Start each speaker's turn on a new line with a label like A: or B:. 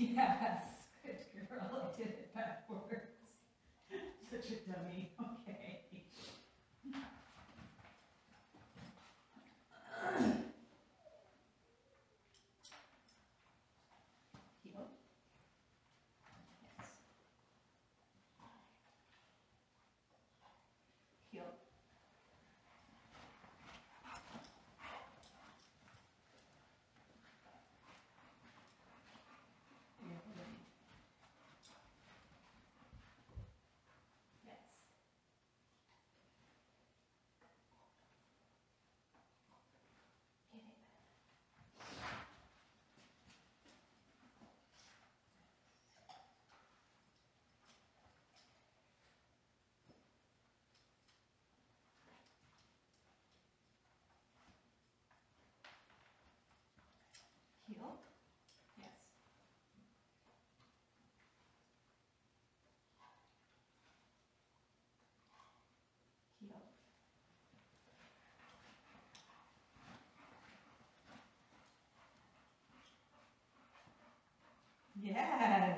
A: Yes, good girl, I did it backwards. Such a dummy, okay. Heel. Yes. Heel. Yes.